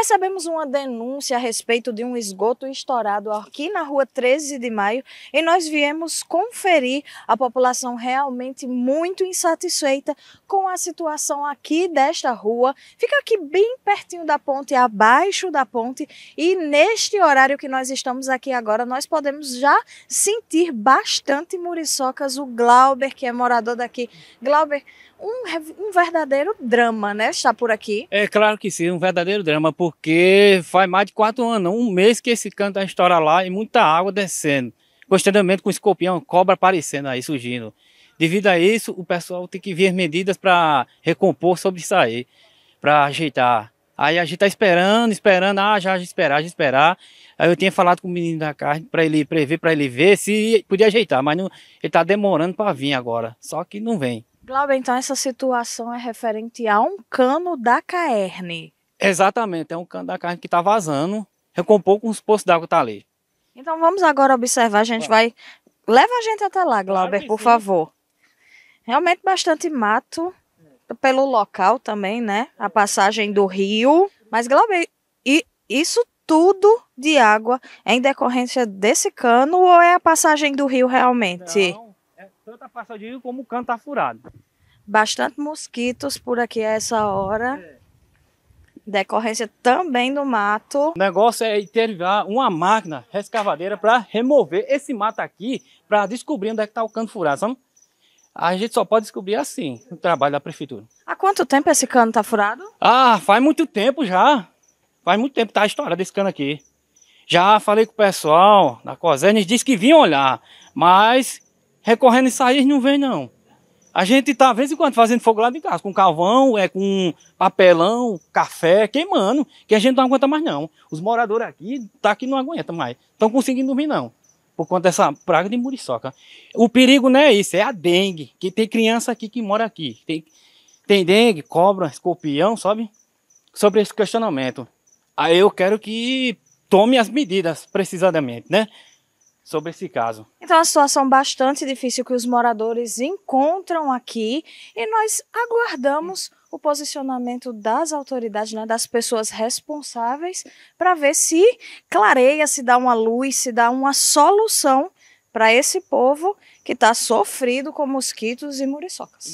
Recebemos uma denúncia a respeito de um esgoto estourado aqui na rua 13 de maio e nós viemos conferir a população realmente muito insatisfeita com a situação aqui desta rua. Fica aqui bem pertinho da ponte, abaixo da ponte, e neste horário que nós estamos aqui agora, nós podemos já sentir bastante muriçocas. O Glauber, que é morador daqui. Glauber, um, um, verdadeiro drama, né? Estar por aqui. É claro que sim, um verdadeiro drama, porque faz mais de quatro anos, um mês que esse canto estoura lá e muita água descendo. Constantemente com escorpião, cobra aparecendo aí, surgindo. Devido a isso, o pessoal tem que ver medidas para recompor sobre isso aí, para ajeitar. Aí a gente tá esperando, esperando, ah, já esperar, já esperar. Aí eu tinha falado com o menino da carne para ele prever, para ele ver se podia ajeitar, mas não, ele tá demorando para vir agora. Só que não vem. Glauber, então essa situação é referente a um cano da Caerne. Exatamente, é um cano da carne que está vazando, recompor com os poços d'água que tá ali. Então vamos agora observar, a gente vai... Leva a gente até lá, Glauber, claro por sim. favor. Realmente bastante mato pelo local também, né? A passagem do rio. Mas, Glauber, e isso tudo de água é em decorrência desse cano ou é a passagem do rio realmente? Não tanto a passadinha como o canto tá furado. Bastante mosquitos por aqui a essa hora. É. Decorrência também do mato. O negócio é ter uma máquina rescavadeira para remover esse mato aqui, para descobrir onde é que está o cano furado, sabe? A gente só pode descobrir assim, no trabalho da prefeitura. Há quanto tempo esse cano está furado? Ah, faz muito tempo já. Faz muito tempo tá a história desse cano aqui. Já falei com o pessoal da COSER, eles disseram que vinham olhar, mas recorrendo isso aí, não vem não. A gente tá, de vez em quando, fazendo fogo lá de casa, com carvão, é, com papelão, café, queimando, que a gente não aguenta mais não. Os moradores aqui, tá aqui não aguentam mais. Estão conseguindo dormir não, por conta dessa praga de muriçoca. O perigo não é isso, é a dengue, que tem criança aqui que mora aqui. Tem, tem dengue, cobra, escorpião, sabe? Sobre esse questionamento. Aí eu quero que tome as medidas precisamente, né? Sobre esse caso. Então, é uma situação bastante difícil que os moradores encontram aqui e nós aguardamos o posicionamento das autoridades, né, das pessoas responsáveis, para ver se clareia, se dá uma luz, se dá uma solução para esse povo que está sofrido com mosquitos e muriçocas.